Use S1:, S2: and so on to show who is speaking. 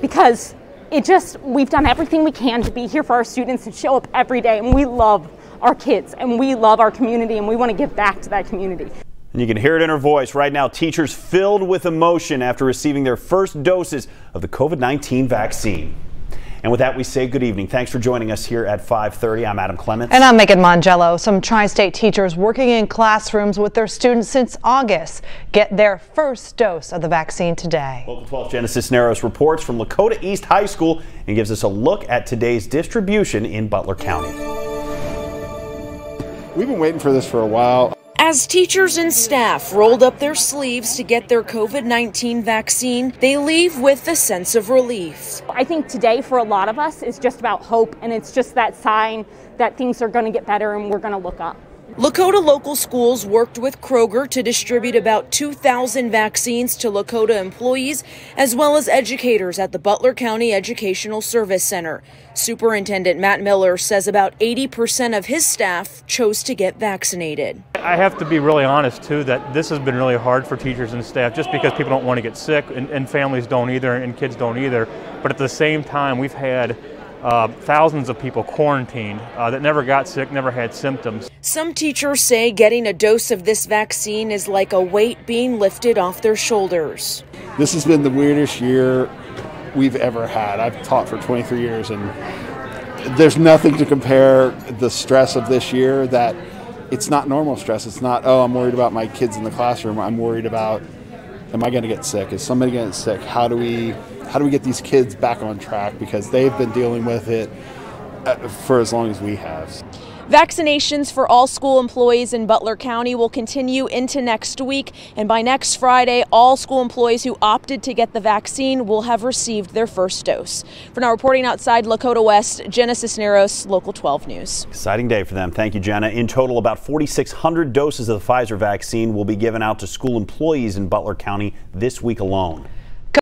S1: because it just, we've done everything we can to be here for our students and show up every day. And we love our kids and we love our community and we want to give back to that community.
S2: And you can hear it in her voice right now. Teachers filled with emotion after receiving their first doses of the COVID 19 vaccine. And with that, we say good evening. Thanks for joining us here at 5:30. I'm Adam Clements.
S3: And I'm Megan Mongello. Some tri-state teachers working in classrooms with their students since August get their first dose of the vaccine today.
S2: Local 12 Jenna Cisneros reports from Lakota East High School and gives us a look at today's distribution in Butler County.
S4: We've been waiting for this for a while.
S5: As teachers and staff rolled up their sleeves to get their COVID 19 vaccine, they leave with a sense of relief.
S1: I think today for a lot of us is just about hope and it's just that sign that things are going to get better and we're going to look up.
S5: Lakota local schools worked with Kroger to distribute about 2,000 vaccines to Lakota employees as well as educators at the Butler County Educational Service Center. Superintendent Matt Miller says about 80% of his staff chose to get vaccinated.
S6: I have to be really honest too that this has been really hard for teachers and staff just because people don't want to get sick and, and families don't either and kids don't either. But at the same time, we've had uh, thousands of people quarantined uh, that never got sick, never had symptoms.
S5: Some teachers say getting a dose of this vaccine is like a weight being lifted off their shoulders.
S4: This has been the weirdest year we've ever had. I've taught for 23 years, and there's nothing to compare the stress of this year that it's not normal stress. It's not, oh, I'm worried about my kids in the classroom. I'm worried about, am I going to get sick? Is somebody getting sick? How do we how do we get these kids back on track because they've been dealing with it uh, for as long as we have.
S5: Vaccinations for all school employees in Butler County will continue into next week, and by next Friday, all school employees who opted to get the vaccine will have received their first dose. For now, reporting outside Lakota West, Jenna Cisneros, Local 12 News.
S2: Exciting day for them. Thank you, Jenna. In total, about 4,600 doses of the Pfizer vaccine will be given out to school employees in Butler County this week alone.